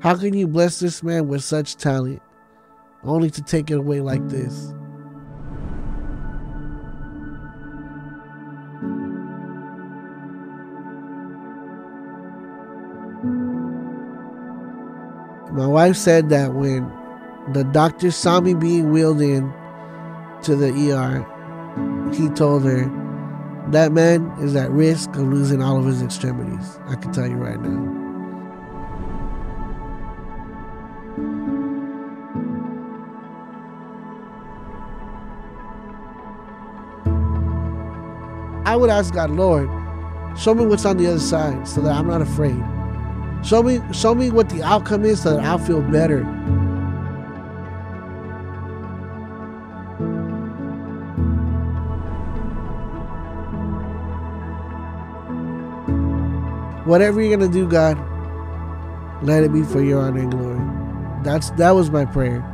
How can you bless this man with such talent only to take it away like this? My wife said that when the doctor saw me being wheeled in to the ER, he told her that man is at risk of losing all of his extremities. I can tell you right now. I would ask God, Lord, show me what's on the other side so that I'm not afraid. Show me show me what the outcome is so that I'll feel better. Whatever you're gonna do, God, let it be for your honor and glory. That's that was my prayer.